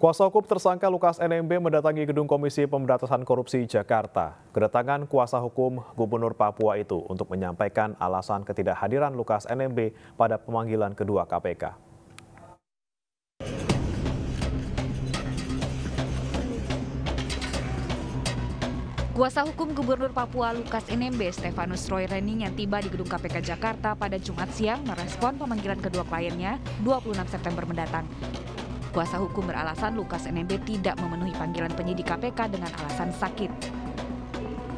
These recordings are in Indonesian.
Kuasa hukum tersangka Lukas NMB mendatangi gedung Komisi Pemberantasan Korupsi Jakarta. Kedatangan kuasa hukum Gubernur Papua itu untuk menyampaikan alasan ketidakhadiran Lukas NMB pada pemanggilan kedua KPK. Kuasa hukum Gubernur Papua Lukas NMB Stefanus Roy Rening yang tiba di gedung KPK Jakarta pada Jumat siang merespon pemanggilan kedua kliennya 26 September mendatang. Kuasa hukum beralasan Lukas NMB tidak memenuhi panggilan penyidik KPK dengan alasan sakit.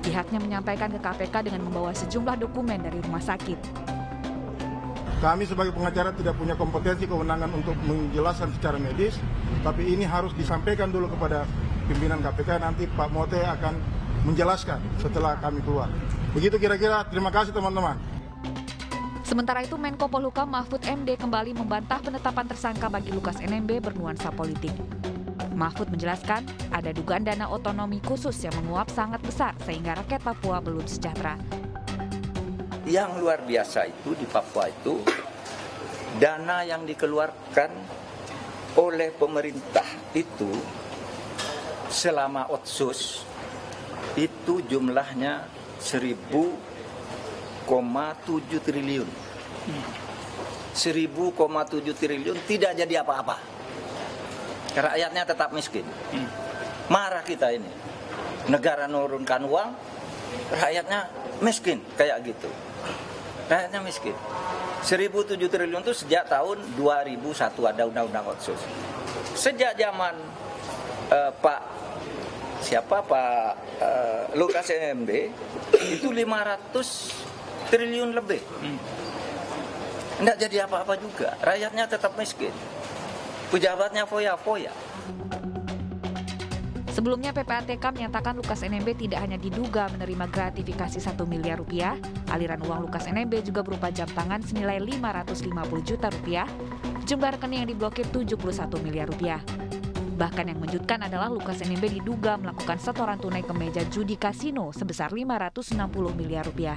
Pihaknya menyampaikan ke KPK dengan membawa sejumlah dokumen dari rumah sakit. Kami sebagai pengacara tidak punya kompetensi kewenangan untuk menjelaskan secara medis, tapi ini harus disampaikan dulu kepada pimpinan KPK, nanti Pak Mote akan menjelaskan setelah kami keluar. Begitu kira-kira, terima kasih teman-teman. Sementara itu Menko Polhukam Mahfud MD kembali membantah penetapan tersangka bagi Lukas NMB bernuansa politik. Mahfud menjelaskan ada dugaan dana otonomi khusus yang menguap sangat besar sehingga rakyat Papua belum sejahtera. Yang luar biasa itu di Papua itu dana yang dikeluarkan oleh pemerintah itu selama otsus itu jumlahnya seribu 1,7 triliun. 1000,7 triliun tidak jadi apa-apa. Rakyatnya tetap miskin. Marah kita ini. Negara nurunkan uang, rakyatnya miskin kayak gitu. Rakyatnya miskin. 1007 triliun itu sejak tahun 2001 ada undang-undang otsus. Sejak zaman uh, Pak siapa Pak uh, Lukas NMB itu 500 triliun lebih. Tidak jadi apa-apa juga. Rakyatnya tetap miskin. Pejabatnya foya-foya. Sebelumnya PPATK menyatakan Lukas NMB tidak hanya diduga menerima gratifikasi 1 miliar rupiah, aliran uang Lukas NMB juga berupa jam tangan senilai 550 juta rupiah, jumlah rekening yang diblokir 71 miliar rupiah. Bahkan yang mengejutkan adalah Lukas NMB diduga melakukan setoran tunai ke meja judi kasino sebesar 560 miliar rupiah.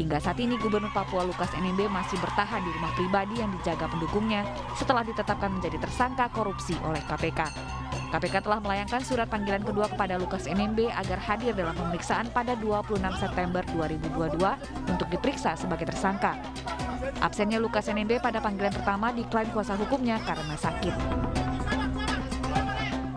Hingga saat ini Gubernur Papua Lukas NMB masih bertahan di rumah pribadi yang dijaga pendukungnya setelah ditetapkan menjadi tersangka korupsi oleh KPK. KPK telah melayangkan surat panggilan kedua kepada Lukas NMB agar hadir dalam pemeriksaan pada 26 September 2022 untuk diperiksa sebagai tersangka. Absennya Lukas NMB pada panggilan pertama diklaim kuasa hukumnya karena sakit.